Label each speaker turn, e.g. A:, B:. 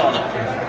A: รอเลย